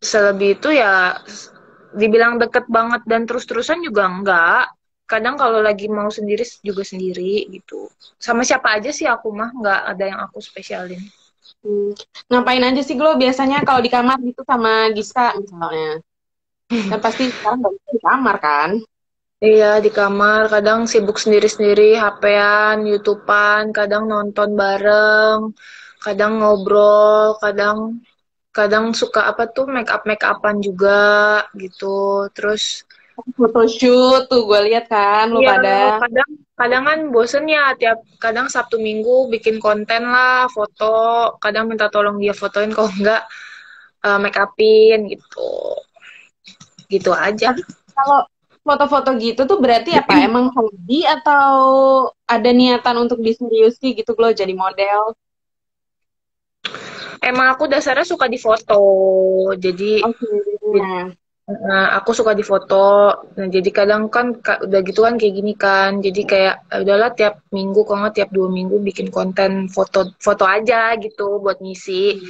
selebih itu ya dibilang deket banget dan terus-terusan juga enggak kadang kalau lagi mau sendiri juga sendiri gitu sama siapa aja sih aku mah nggak ada yang aku spesialin Hmm. Ngapain aja sih Glo biasanya kalau di kamar gitu sama Giska misalnya? Kan pasti sekarang nggak bisa di kamar kan? Iya, di kamar kadang sibuk sendiri-sendiri, HP-an, YouTube-an, kadang nonton bareng, kadang ngobrol, kadang kadang suka apa tuh make up make upan juga gitu. Terus Photoshoot tuh gue lihat kan lu iya, pada. kadang kadang kan bosen ya tiap kadang Sabtu Minggu bikin konten lah, foto, kadang minta tolong dia fotoin kalau enggak eh, make upin gitu. Gitu aja. Kalau foto-foto gitu tuh berarti apa? Emang hobi atau ada niatan untuk diseriusi gitu Glo jadi model? Emang aku dasarnya suka di foto. Jadi Oke. Nah, Nah, aku suka di foto. Nah, jadi kadang kan ka- udah gitu kan kayak gini kan. Jadi kayak eh, udahlah tiap minggu kalau nggak tiap dua minggu bikin konten foto foto aja gitu buat ngisi.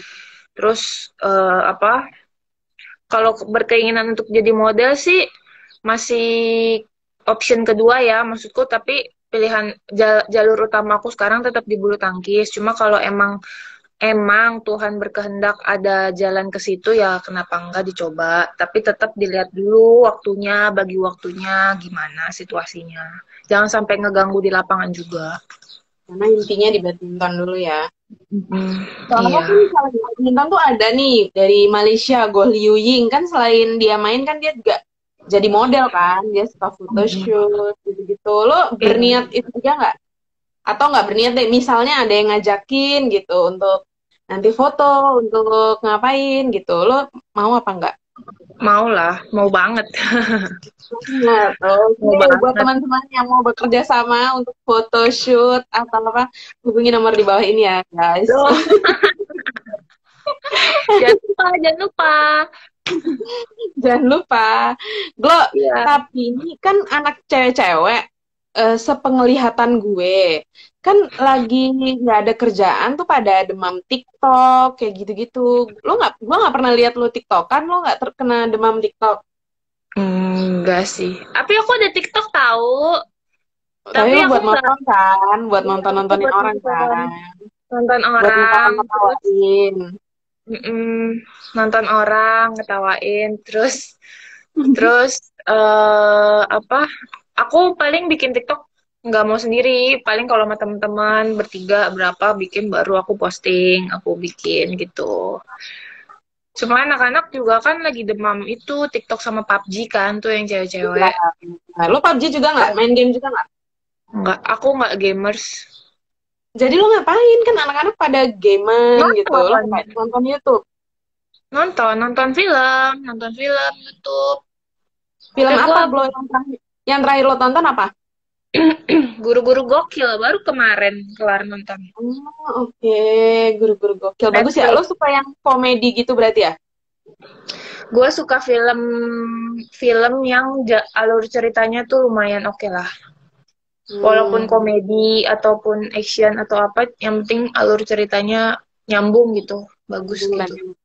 Terus eh, apa? Kalau berkeinginan untuk jadi model sih masih option kedua ya maksudku. Tapi pilihan jal- jalur utama aku sekarang tetap di bulu tangkis. Cuma kalau emang emang Tuhan berkehendak ada jalan ke situ ya kenapa enggak dicoba? Tapi tetap dilihat dulu waktunya bagi waktunya gimana situasinya. Jangan sampai ngeganggu di lapangan juga. Karena intinya di badminton dulu ya. Hmm, Soalnya iya. kan kalau di badminton tuh ada nih dari Malaysia Goh Liu Ying. Kan selain dia main kan dia juga jadi model kan. Dia suka photoshoot gitu-gitu. Lo berniat itu juga nggak? Atau nggak berniat deh? Misalnya ada yang ngajakin gitu untuk nanti foto untuk ngapain gitu. Lo mau apa enggak? Mau lah mau banget. Nah, oke. Mau banget. buat teman-teman yang mau bekerja sama untuk photoshoot atau apa hubungi nomor di bawah ini ya guys. Jangan lupa jangan lupa. Jangan lupa. Glo Iya. tapi ini kan anak cewek-cewek eh, sepenglihatan gue kan lagi nggak ada kerjaan tuh pada demam TikTok kayak gitu-gitu. Lo nggak gue nggak pernah lihat lo TikTokan lo nggak terkena demam TikTok? Hmm, enggak sih. Tapi aku ada TikTok tahu. Tapi, Tapi buat nonton kan buat nonton nontonin buat orang nonton. kan. Nonton buat orang terus ngetawain mm-mm, nonton orang ngetawain. Terus terus eh apa? Aku paling bikin TikTok nggak mau sendiri paling kalau sama teman-teman bertiga berapa bikin baru aku posting aku bikin gitu cuma anak-anak juga kan lagi demam itu TikTok sama PUBG kan tuh yang cewek-cewek Nah, lo PUBG juga nggak? Main game juga nggak? nggak aku nggak gamers Jadi lo ngapain kan anak-anak pada gamer Nonton. gitu, lo nonton YouTube. nonton nonton film nonton film YouTube Film Tapi apa Blo yang terakhir, yang terakhir lo tonton apa? guru-guru gokil baru kemarin kelar nonton Oh, oke, guru-guru gokil. Bagus ya. Lo suka yang komedi gitu berarti ya? gue suka film film yang alur ceritanya tuh lumayan oke lah Hmm. walaupun komedi ataupun action atau apa yang penting alur ceritanya nyambung gitu bagus Hmm. gitu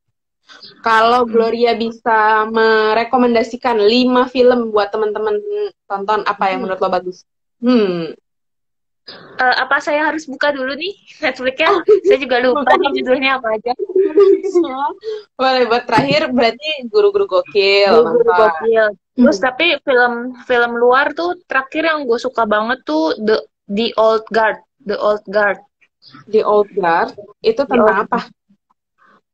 Kalau Gloria bisa merekomendasikan 5 film buat teman-teman tonton, apa yang menurut lo bagus? Hmm. Eh, apa saya harus buka dulu nih Netflixnya? Saya juga lupa nih judulnya apa aja. Boleh buat terakhir berarti guru-guru gokil. guru-guru gokil. Terus tapi film film luar tuh terakhir yang gue suka banget tuh the the old guard the old guard. The Old Guard itu tentang Old apa?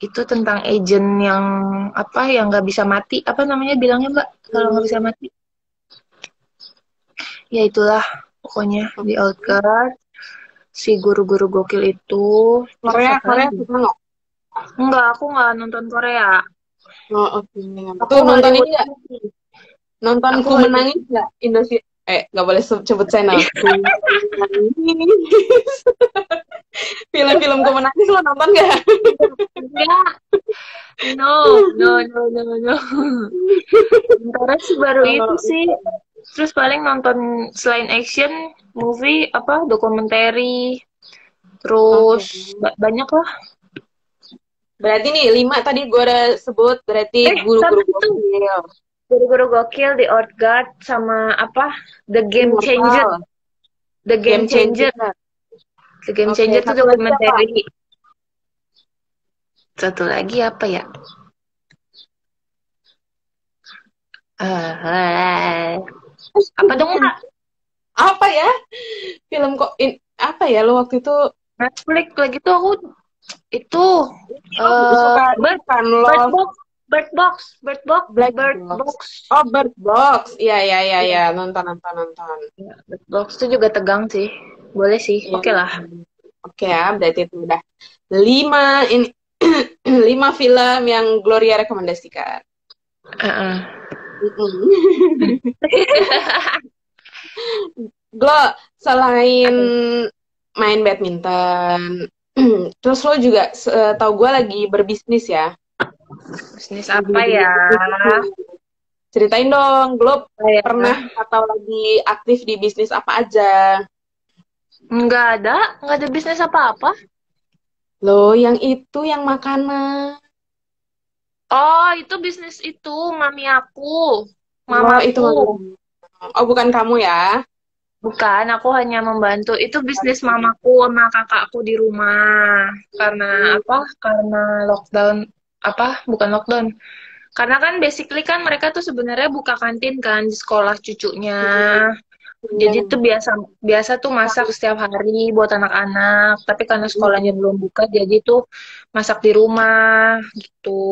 itu tentang agent yang apa yang nggak bisa mati. Apa namanya bilangnya mbak? Kalau nggak bisa mati ya itulah pokoknya di old guard si guru-guru gokil itu Korea, Korea suka nggak? enggak aku nggak nonton Korea Oh, oke. aku Tuh nonton ini nggak? Nonton Aku. Menangis nggak? Indonesia. Eh, nggak boleh se- sebut channel. Menangis. Film-film Ku Menangis lo nonton nggak? enggak no no no no no sih baru Oh. itu sih terus paling nonton selain action movie apa dokumentari terus ba- banyak lah Berarti nih lima tadi gue udah sebut berarti Eh, guru-guru satu itu. gokil. Guru-guru gokil The Old Guard sama apa? The Game. Changer. The Game, Changer. The Game Changer tuh satu lagi dokumenter satu lagi apa ya? Eh, apa dong Mbak? Apa ya? Film kok in, apa ya lo waktu itu? Netflix lagi tuh aku itu Oh, eh, suka Bird, Bird lo Box Bird Box Bird Box Black Bird Box. Box Oh, Bird Box. Iya, iya, iya, iya. Nonton, nonton, nonton. Ya, Bird Box itu juga tegang sih boleh sih Iya. oke lah Oke ya, berarti itu udah lima ini lima film yang Gloria rekomendasikan. Heeh. Glo, selain main badminton, terus lo juga tahu gue lagi berbisnis ya. Bisnis apa ya Ceritain dong, Glo Kayak- pernah atau lagi aktif di bisnis apa aja? nggak ada nggak ada bisnis apa-apa Lo yang itu yang makanan. Oh, itu bisnis itu mami aku. Oh, Mamaku. itu. Oh, bukan kamu ya? Bukan, aku hanya membantu. Itu bisnis mamaku sama kakakku di rumah. Karena apa? Karena lockdown. Apa? Bukan lockdown. Karena kan basically kan mereka tuh sebenarnya buka kantin kan di sekolah cucunya. Jadi tuh biasa biasa tuh masak setiap hari buat anak-anak. Tapi karena sekolahnya belum buka, jadi tuh masak di rumah gitu.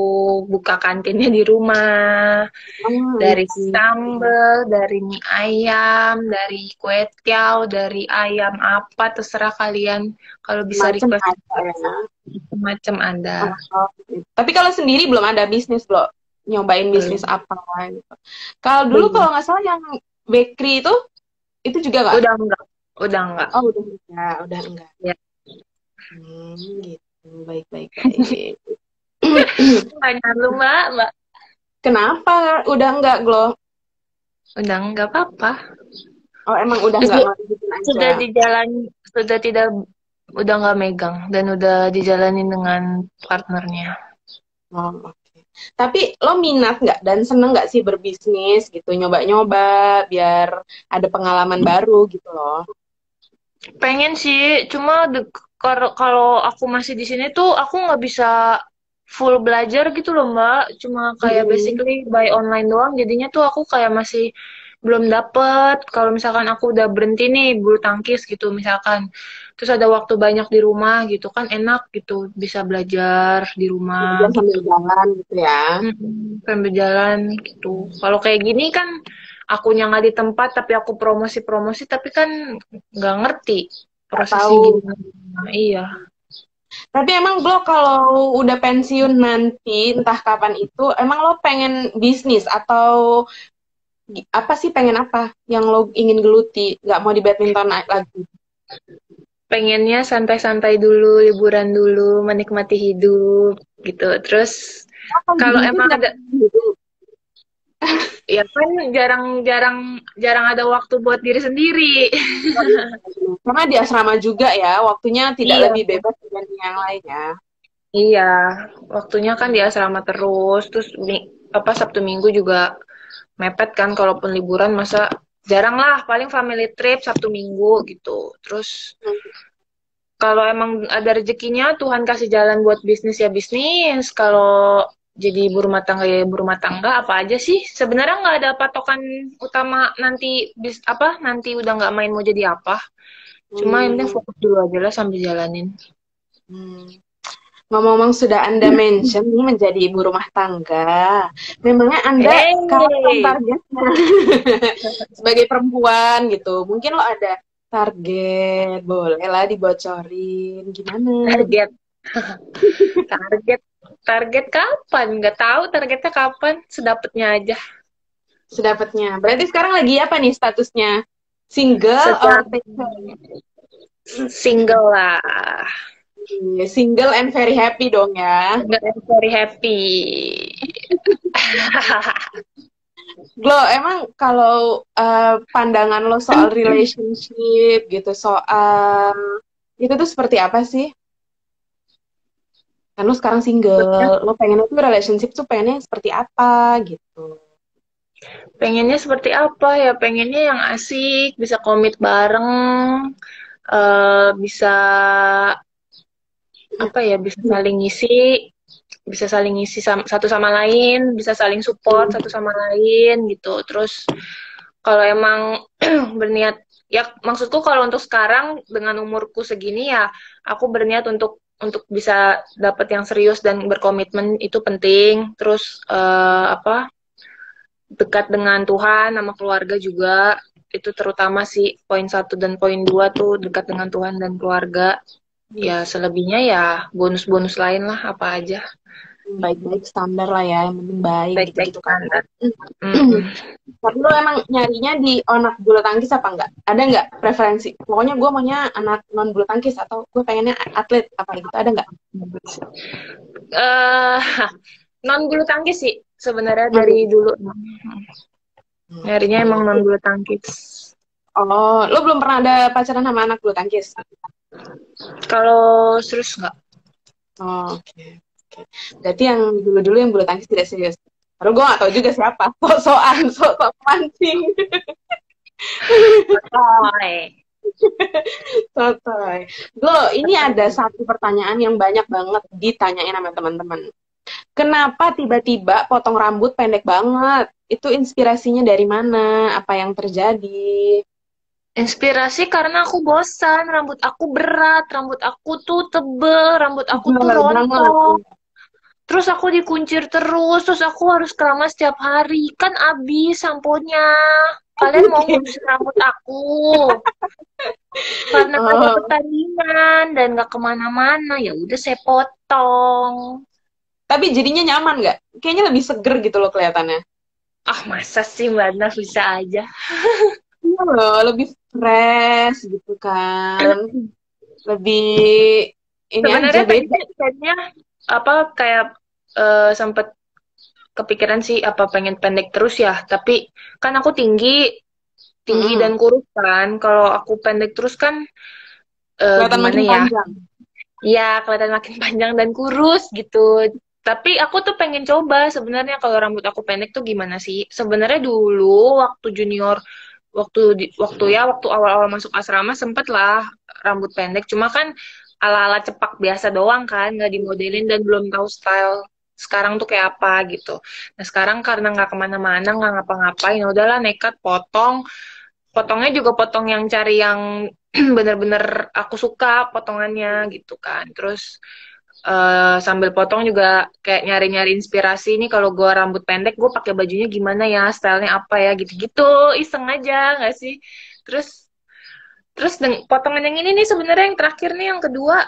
Buka kantinnya di rumah. Oh, dari gitu. sambal, dari mie ayam, dari kue tiaw, dari ayam apa terserah kalian kalau bisa Macem request ada ya. macam ada. Oh, gitu. Tapi kalau sendiri belum ada bisnis loh, nyobain bisnis apa gitu. Kalau dulu kalau nggak salah yang bakery itu itu juga nggak? Udah enggak, udah enggak. Oh udah enggak, udah enggak. Ya. Hmm, gitu. Baik baik baik. Tanya lu mbak, mbak. Kenapa udah enggak Glo? Udah enggak apa-apa. Oh emang udah enggak. Sudah dijalani, sudah tidak, udah enggak megang dan udah dijalanin dengan partnernya. Oh, oke. Tapi lo minat nggak dan seneng nggak sih berbisnis gitu, nyoba-nyoba biar ada pengalaman baru gitu loh. Pengen sih, cuma kalau aku masih di sini tuh aku nggak bisa full belajar gitu loh mbak cuma kayak Hmm. basically by online doang jadinya tuh aku kayak masih belum dapet. Kalau misalkan aku udah berhenti nih bulu tangkis gitu misalkan. Terus ada waktu banyak di rumah gitu kan enak gitu bisa belajar di rumah. Belajar sambil jalan gitu ya. Mm, sambil jalan gitu. Kalau kayak gini kan akunya nggak di tempat tapi aku promosi-promosi tapi kan nggak ngerti prosesnya gimana. Iya. Tapi emang lo kalau udah pensiun nanti, entah kapan itu, emang lo pengen bisnis atau apa sih pengen apa yang lo ingin geluti? Gak mau di badminton lagi? pengennya santai-santai dulu liburan dulu menikmati hidup gitu terus kalau emang ada ya kan jarang-jarang jarang ada waktu buat diri sendiri Karena di asrama juga ya, waktunya tidak Iya. lebih bebas dibanding yang lain ya. iya waktunya kan di asrama terus terus apa Sabtu Minggu juga mepet kan kalaupun liburan masa jarang lah paling family trip Sabtu Minggu gitu. Terus kalau emang ada rezekinya Tuhan kasih jalan buat bisnis ya bisnis. Kalau jadi ibu rumah tangga ya ibu rumah tangga apa aja sih? Sebenarnya nggak ada patokan utama nanti bis apa nanti udah nggak main mau jadi apa. Cuma yang penting fokus dulu aja lah sambil jalanin. Hmm. Ngomong-ngomong sudah Anda mention nih menjadi ibu rumah tangga. Memangnya Anda Hey. kapan targetnya? Sebagai perempuan gitu. Mungkin lo ada target, boleh lah dibocorin. Gimana? target target target kapan nggak tahu targetnya kapan sedapatnya aja Sedapatnya. Berarti sekarang lagi apa nih statusnya? Single or Sedang- single lah single and very happy dong ya. nggak very happy Glo, emang kalau eh, pandangan lo soal relationship gitu, soal itu tuh seperti apa sih? Kan lo sekarang single, lo pengen tuh relationship tuh pengennya seperti apa gitu. pengennya seperti apa ya pengennya yang asik bisa komit bareng eh bisa apa ya bisa saling ngisi bisa saling ngisi sam- satu sama lain bisa saling support satu sama lain gitu. Terus kalau emang berniat ya maksudku kalau untuk sekarang dengan umurku segini ya aku berniat untuk untuk bisa dapat yang serius dan berkomitmen itu penting. Terus eh, apa dekat dengan Tuhan sama keluarga juga. Itu terutama sih poin satu dan poin dua tuh dekat dengan Tuhan dan keluarga ya selebihnya ya bonus-bonus lain lah apa aja Baik-baik standar lah ya, yang penting baik baik-baik gitu-gitu kan. standar Mm. Tapi lo emang nyarinya di anak bulu tangkis apa enggak? Ada enggak preferensi? Pokoknya gue maunya anak non bulu tangkis atau gue pengennya atlet apa gitu, ada enggak? eh non bulu tangkis sih sebenarnya dari dulu nyarinya emang non bulu tangkis Oh, lo belum pernah ada pacaran sama anak bulu tangkis? kalau serius nggak Oh, oke. Oke. Berarti yang dulu-dulu yang bulu tangkis tidak serius. Padahal gue gak tahu juga siapa. Sok-sokan, sok-sok mancing. Hai. Sotoy. Lo, ini ada satu pertanyaan yang banyak banget ditanyain sama teman-teman. Kenapa tiba-tiba potong rambut pendek banget? Itu inspirasinya dari mana? Apa yang terjadi? Inspirasi karena aku bosan, rambut aku berat, rambut aku tuh tebel, rambut aku tuh rontok. Terus aku dikuncir terus, terus aku harus keramas setiap hari. Kan habis samponya. Kalian mau ngurusin rambut aku. Karena ada Oh. pertandingan dan gak ke mana-mana, ya udah saya potong. Tapi jadinya nyaman nggak? Kayaknya lebih seger gitu loh kelihatannya. Ah masa sih Mbak Naf bisa aja. Loh, lebih fresh gitu kan. Lebih ini Sebenarnya aja beda. tadinya apa kayak eh, sempet kepikiran sih apa pengen pendek terus ya, tapi kan aku tinggi, tinggi Mm-mm. dan kurus kan. Kalau aku pendek terus kan eh, Kelihatan makin ya? panjang. Ya kelihatan makin panjang dan kurus gitu. Tapi aku tuh pengen coba sebenarnya kalau rambut aku pendek tuh gimana sih? Sebenarnya dulu waktu junior, waktu di, waktu ya waktu awal-awal masuk asrama sempet lah rambut pendek. Cuma kan ala-ala cepak biasa doang kan, nggak dimodelin dan belum tahu style sekarang tuh kayak apa gitu. Nah sekarang karena nggak ke mana-mana, nggak ngapa-ngapain, ya udahlah nekat potong. Potongnya juga potong yang cari yang bener-bener aku suka potongannya gitu kan. Terus uh, sambil potong juga kayak nyari-nyari inspirasi. Ini kalau gue rambut pendek gue pakai bajunya gimana ya? Stylenya apa ya? Gitu-gitu. Iseng aja nggak sih? Terus terus potongan yang ini nih sebenarnya yang terakhir nih yang kedua.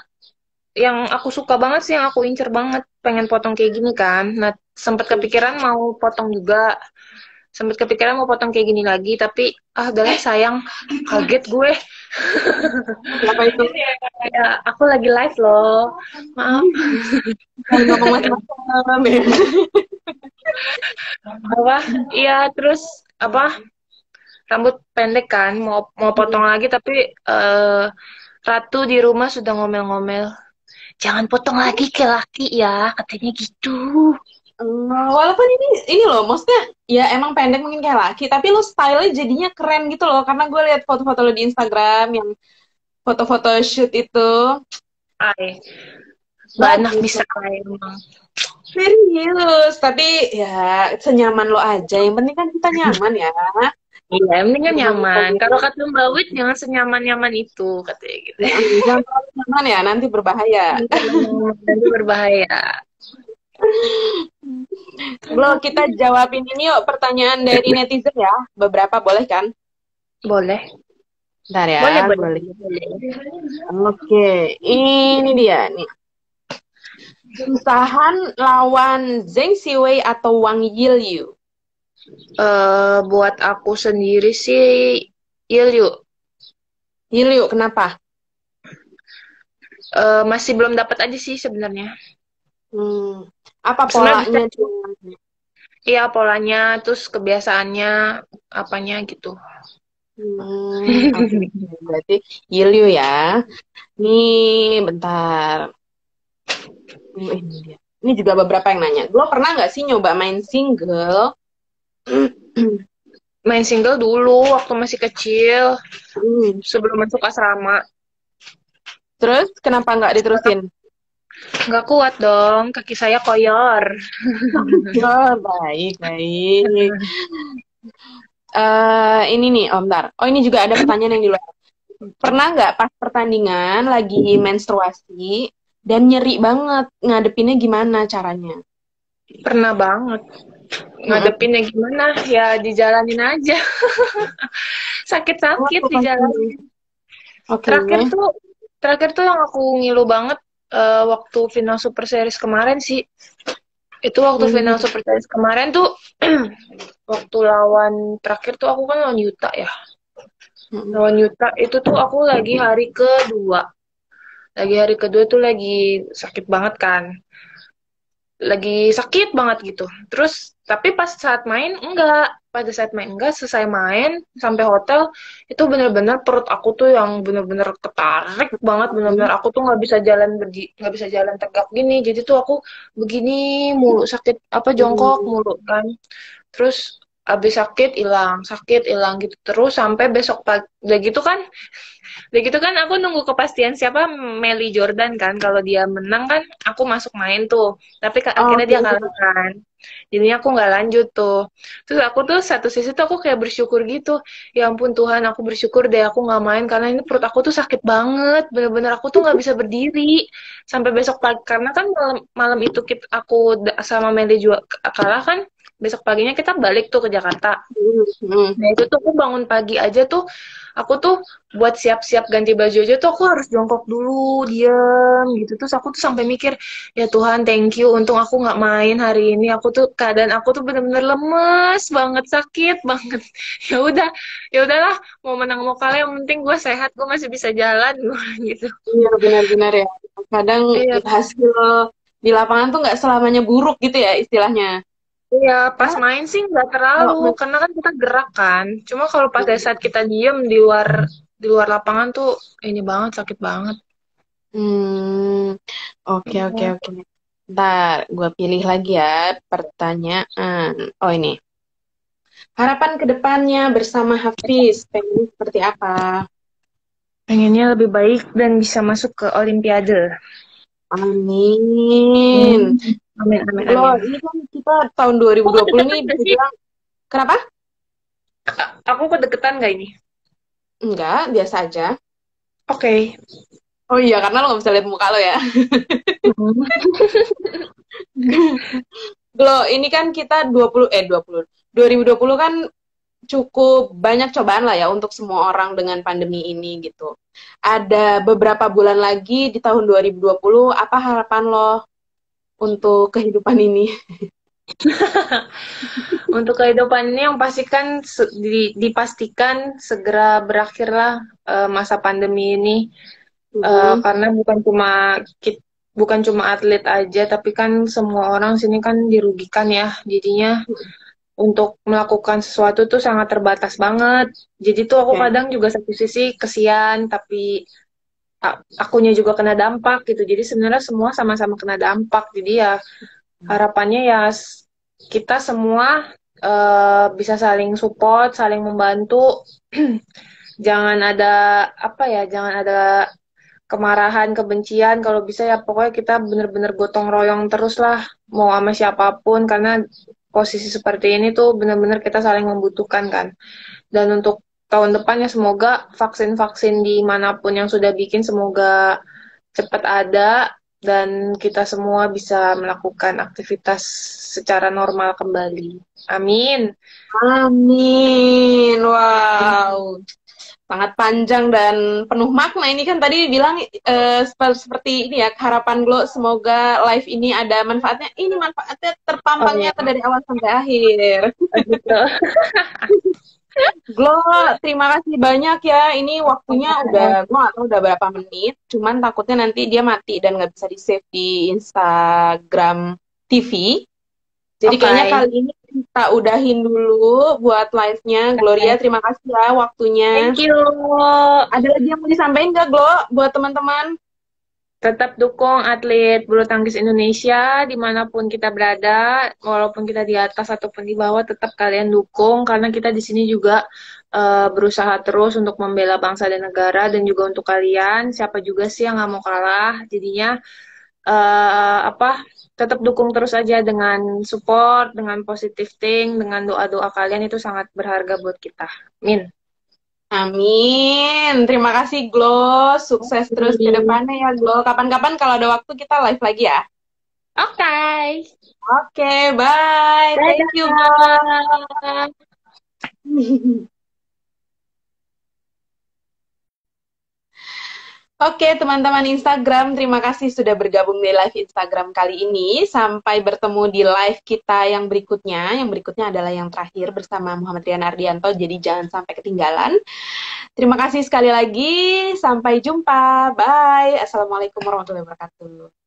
Yang aku suka banget sih yang aku incer banget. Pengen potong kayak gini kan. Nah sempat kepikiran mau potong juga. Sempat kepikiran mau potong kayak gini lagi tapi ah udahlah sayang. Kaget gue apa itu? Ya aku lagi live loh. Maaf. Ngomong ya apa? Iya terus apa? Rambut pendek kan mau mau potong lagi tapi uh, ratu di rumah sudah ngomel-ngomel. Jangan potong lagi ke laki ya katanya gitu walaupun ini ini loh, maksudnya ya emang pendek mungkin kayak laki, tapi lo style jadinya keren gitu loh. Karena gue lihat foto-foto lo di Instagram yang foto-foto shoot itu. Ay, banyak bisa emang. Serius, tapi ya senyaman lo aja. Yang penting kan kita nyaman ya. Iya, penting kan nyaman. Kalau kata Mbak Wit, jangan senyaman-nyaman itu, katanya gitu. Jangan nyaman ya, nanti berbahaya. nanti berbahaya. Bro, kita jawabin ini yuk pertanyaan dari netizen ya. Beberapa boleh kan? Boleh. Bentar ya. Boleh, boleh. boleh. Oke, ini dia nih. Susahan lawan Zheng Siwei atau Wang Yilyu? Uh, buat aku sendiri sih Yilyu. Yilyu, kenapa? Uh, masih belum dapat aja sih sebenarnya. Hmm. Apa polanya? Iya polanya, terus kebiasaannya, apanya gitu. Hmm, okay. Berarti Yilyu ya. Nih, bentar. Oh, ini dia. Ini juga beberapa yang nanya. Lo pernah nggak sih nyoba main single? main single dulu waktu masih kecil, hmm. sebelum masuk asrama. Terus kenapa nggak diterusin? Nggak kuat dong, kaki saya koyor. oh, baik, baik. Uh, ini nih, oh bentar. Oh ini juga ada pertanyaan yang di luar. Pernah nggak pas pertandingan lagi menstruasi dan nyeri banget, ngadepinnya gimana caranya? Pernah banget. Ngadepinnya gimana? Ya dijalanin aja. Sakit-sakit oh, dijalanin. Okay. Terakhir tuh, terakhir tuh yang aku ngilu banget uh, waktu final Super Series kemarin sih. Itu waktu hmm. final Super Series kemarin tuh waktu lawan terakhir tuh aku kan lawan Yuta ya. Hmm. Lawan Yuta itu tuh aku lagi hari kedua. Lagi hari kedua tuh lagi sakit banget kan. Lagi sakit banget gitu. Terus tapi pas saat main enggak. Pada saat main enggak. Selesai main sampai hotel itu bener-bener perut aku tuh yang bener-bener ketarik banget. Bener-bener aku tuh nggak bisa jalan berdi nggak bisa jalan tegak gini. Jadi tuh aku begini mulu sakit apa jongkok hmm. mulu kan. Terus abis sakit hilang. Sakit hilang gitu terus sampai besok pagi. Udah gitu kan? Udah gitu kan aku nunggu kepastian siapa? Meli Jordan kan. Kalau dia menang kan aku masuk main tuh. Tapi oh, akhirnya dia kalah kan. Jadinya aku nggak lanjut tuh. Terus aku tuh satu sisi tuh aku kayak bersyukur gitu. Ya ampun Tuhan aku bersyukur deh aku nggak main. Karena ini perut aku tuh sakit banget. Bener-bener aku tuh nggak bisa berdiri sampai besok pagi. Karena kan malam malam itu kita, aku sama Meli juga kalah kan besok paginya kita balik tuh ke Jakarta. Hmm. Nah itu tuh aku bangun pagi aja tuh aku tuh buat siap-siap ganti baju aja tuh aku harus jongkok dulu diam gitu. Terus aku tuh sampai mikir ya Tuhan thank you. Untung aku nggak main hari ini. Aku tuh keadaan aku tuh bener-bener lemes banget sakit banget. Ya udah ya udahlah mau menang mau kalah yang penting gue sehat gue masih bisa jalan gitu. Iya benar-benar ya. Kadang iya. hasil di lapangan tuh nggak selamanya buruk gitu ya istilahnya Iya, pas main sih nggak terlalu, oh, karena kan kita gerak kan. Cuma kalau pada saat kita diem di luar di luar lapangan tuh ini banget sakit banget. Hmm, oke oke oke. Ntar gue pilih lagi ya pertanyaan. Oh ini. Harapan ke depannya bersama Hafiz, pengen seperti apa? Pengennya lebih baik dan bisa masuk ke Olimpiade. Amin. Amin, amin, Lo, amin. ini kan kita tahun 2020 nih bisa bilang, kenapa? Aku kedeketan gak ini? Enggak, biasa aja. Oke. Oh iya, karena lo gak bisa lihat muka lo ya. Glo, ini kan kita 20 eh 20 2020 kan cukup banyak cobaan lah ya untuk semua orang dengan pandemi ini gitu. Ada beberapa bulan lagi di tahun 2020, apa harapan lo untuk kehidupan ini? untuk kehidupan ini yang pastikan di, dipastikan segera berakhirlah uh, masa pandemi ini uh, uh, karena bukan cuma bukan cuma atlet aja tapi kan semua orang sini kan dirugikan ya jadinya untuk melakukan sesuatu tuh sangat terbatas banget. Jadi tuh aku okay. kadang juga satu sisi kesian, tapi akunya juga kena dampak gitu. Jadi sebenarnya semua sama-sama kena dampak. Jadi ya harapannya ya kita semua uh, bisa saling support, saling membantu. jangan ada apa ya, jangan ada kemarahan, kebencian. Kalau bisa ya pokoknya kita bener-bener gotong royong terus lah, mau sama siapa pun karena posisi seperti ini tuh benar-benar kita saling membutuhkan kan. Dan untuk tahun depan ya semoga vaksin-vaksin di mana pun yang sudah bikin semoga cepat ada dan kita semua bisa melakukan aktivitas secara normal kembali. Amin. Amin. Wow sangat panjang dan penuh makna. Ini kan tadi bilang uh, seperti ini ya, harapan Glo semoga live ini ada manfaatnya. Ini manfaatnya terpampang oh, iya. dari awal sampai akhir. Glo, terima kasih banyak ya. Ini waktunya udah, gue gak tahu udah berapa menit. Cuman takutnya nanti dia mati dan nggak bisa di save di Instagram TV. Jadi okay. kayaknya kali ini kita udahin dulu buat live-nya. Gloria, terima kasih ya waktunya. Thank you. Ada lagi yang mau disampaikan nggak, Glo, buat teman-teman? Tetap dukung atlet bulu tangkis Indonesia di mana pun kita berada, walaupun kita di atas ataupun di bawah, tetap kalian dukung karena kita di sini juga uh, berusaha terus untuk membela bangsa dan negara dan juga untuk kalian. Siapa juga sih yang nggak mau kalah? Jadinya uh, apa tetap dukung terus aja dengan support, dengan positive thing, dengan doa-doa kalian itu sangat berharga buat kita. Amin. Amin. Terima kasih Glo. Sukses terus ke depannya ya Glo. Kapan-kapan kalau ada waktu kita live lagi ya. Oke. Okay. Oke, okay, bye. Dadah. Thank you, Glo. Oke, teman-teman Instagram, terima kasih sudah bergabung di live Instagram kali ini. Sampai bertemu di live kita yang berikutnya. Yang berikutnya adalah yang terakhir bersama Muhammad Rian Ardianto, jadi jangan sampai ketinggalan. Terima kasih sekali lagi. Sampai jumpa. Bye. Assalamualaikum warahmatullahi wabarakatuh.